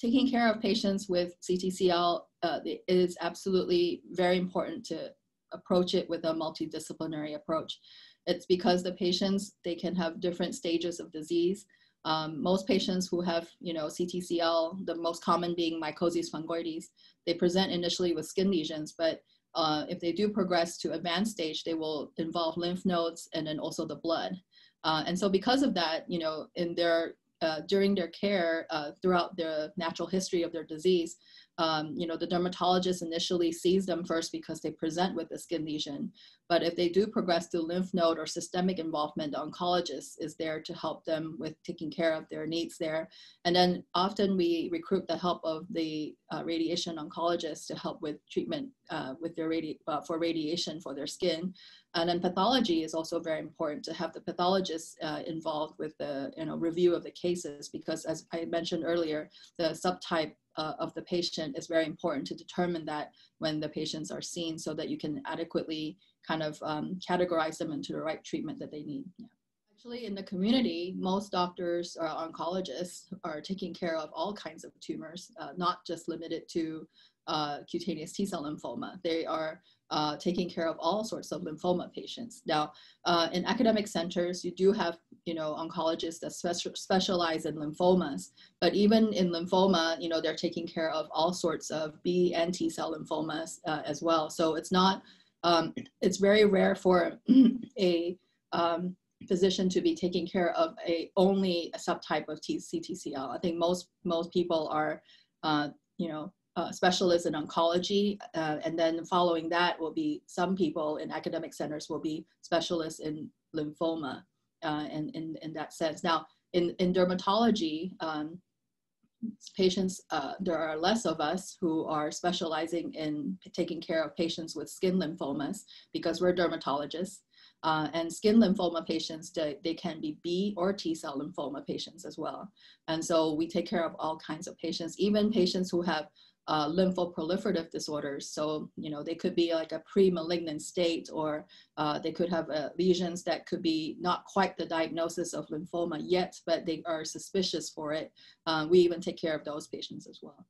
taking care of patients with CTCL uh, is absolutely very important to approach it with a multidisciplinary approach. It's because the patients, they can have different stages of disease. Um, most patients who have, you know, CTCL, the most common being mycosis fungoides, they present initially with skin lesions, but uh, if they do progress to advanced stage, they will involve lymph nodes and then also the blood. Uh, and so because of that, you know, in their uh, during their care uh, throughout the natural history of their disease, um, you know, the dermatologist initially sees them first because they present with a skin lesion. But if they do progress to lymph node or systemic involvement, the oncologist is there to help them with taking care of their needs there. And then often we recruit the help of the uh, radiation oncologist to help with treatment uh, with their radi- uh, for radiation for their skin. And then pathology is also very important to have the pathologist uh, involved with the you know, review of the cases because as I mentioned earlier, the subtype uh, of the patient is very important to determine that when the patients are seen so that you can adequately kind of um, categorize them into the right treatment that they need. Yeah. Actually, in the community, most doctors or oncologists are taking care of all kinds of tumors, uh, not just limited to uh, cutaneous T-cell lymphoma. They are uh, taking care of all sorts of lymphoma patients. Now, uh, in academic centers, you do have, you know, oncologists that spe- specialize in lymphomas, but even in lymphoma, you know, they're taking care of all sorts of B and T cell lymphomas uh, as well. So it's not, um, it's very rare for a um, physician to be taking care of a only a subtype of T- CTCL. I think most most people are, uh, you know, uh, specialists in oncology, uh, and then following that will be some people in academic centers will be specialists in lymphoma, uh, and in, in that sense. Now, in, in dermatology, um, patients, uh, there are less of us who are specializing in taking care of patients with skin lymphomas because we're dermatologists. Uh, and skin lymphoma patients, they, they can be B or T cell lymphoma patients as well. And so we take care of all kinds of patients, even patients who have uh, lymphoproliferative disorders. So, you know, they could be like a pre-malignant state or uh, they could have uh, lesions that could be not quite the diagnosis of lymphoma yet, but they are suspicious for it. Uh, we even take care of those patients as well.